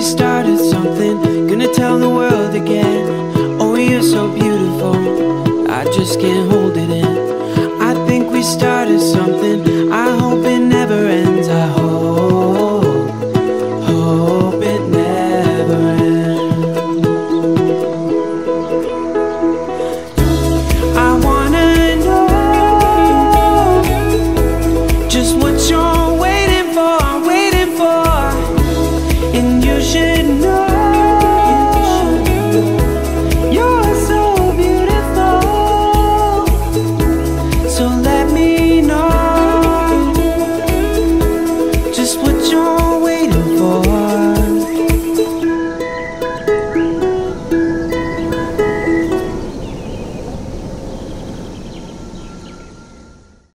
we started something. Gonna tell the world again. Oh, you're so beautiful. I just can't hold it in So